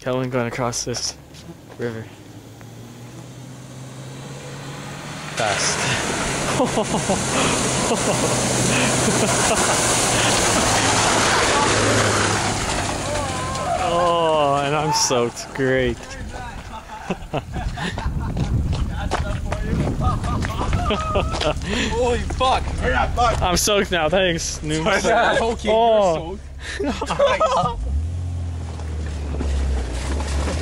Kellen going across this river. Fast. oh, and I'm soaked. Great. Holy fuck! I'm soaked now. Thanks, Noob. Oh.